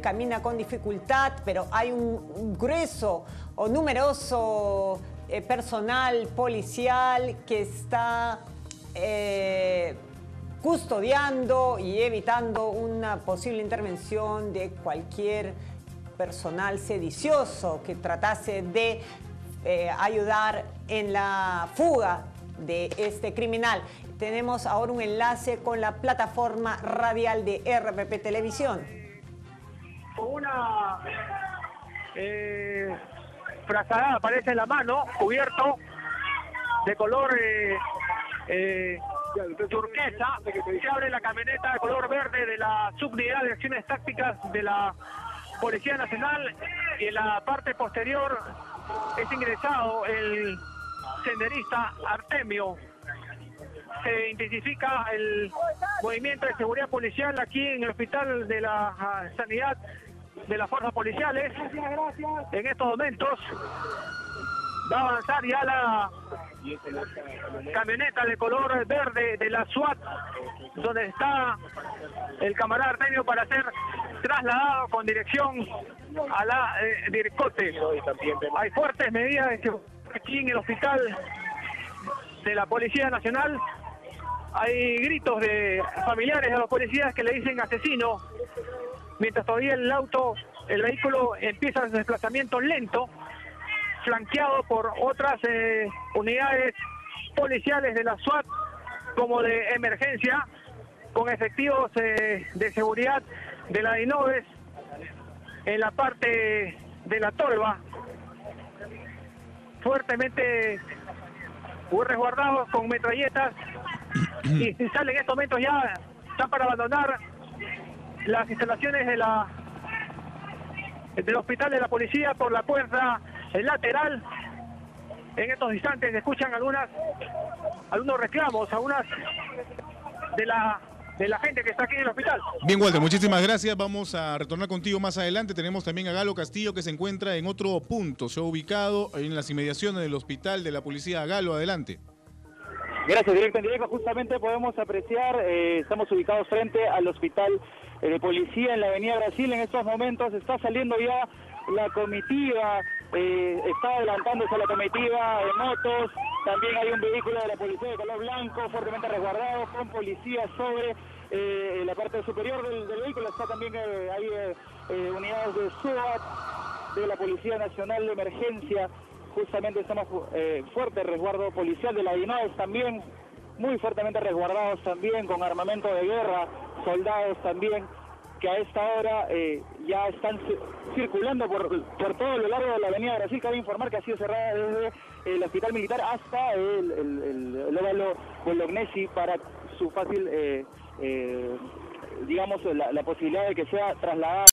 camina con dificultad, pero hay un grueso o numeroso eh, personal policial que está eh, custodiando y evitando una posible intervención de cualquier personal sedicioso que tratase de eh, ayudar en la fuga de este criminal. Tenemos ahora un enlace con la plataforma radial de RPP Televisión. Una frazada aparece en la mano, cubierto de color eh, eh, turquesa, se abre la camioneta de color verde de la subunidad de acciones tácticas de la Policía Nacional y en la parte posterior es ingresado el senderista Artemio. Se intensifica el movimiento de seguridad policial aquí en el Hospital de la ah, Sanidad de las fuerzas policiales. En estos momentos va a avanzar ya la camioneta de color verde de la SWAT, donde está el camarada Artemio para ser trasladado con dirección a la eh. Hay fuertes medidas aquí en el hospital de la Policía Nacional. Hay gritos de familiares de los policías que le dicen asesino mientras todavía el auto, el vehículo empieza su desplazamiento lento, flanqueado por otras eh, unidades policiales de la SWAT como de emergencia, con efectivos eh, de seguridad de la INOVES en la parte de la torba, fuertemente resguardados con metralletas y salen en estos momentos ya, están para abandonar las instalaciones de la del hospital de la policía por la puerta lateral. En estos instantes se escuchan algunas algunos reclamos, algunas de la de la gente que está aquí en el hospital. Bien, Walter, muchísimas gracias. Vamos a retornar contigo más adelante. Tenemos también a Galo Castillo que se encuentra en otro punto. Se ha ubicado en las inmediaciones del hospital de la policía. Galo, adelante. Gracias, directo en directo. Justamente podemos apreciar, eh, estamos ubicados frente al hospital eh, de policía en la Avenida Brasil. En estos momentos está saliendo ya la comitiva, eh, está adelantándose la comitiva de motos. También hay un vehículo de la policía de color blanco, fuertemente resguardado, con policía sobre la parte superior del, vehículo. Está también, hay unidades de SWAT, de la Policía Nacional de Emergencia justamente estamos eh, fuerte resguardo policial de la INAES también, muy fuertemente resguardados también, con armamento de guerra, soldados también, que a esta hora eh, ya están circulando por, por todo lo largo de la Avenida Brasil. Cabe informar que ha sido cerrada desde el Hospital Militar hasta el, el, el, óvalo Bolognesi para su fácil, eh, eh, digamos, la, la posibilidad de que sea trasladada.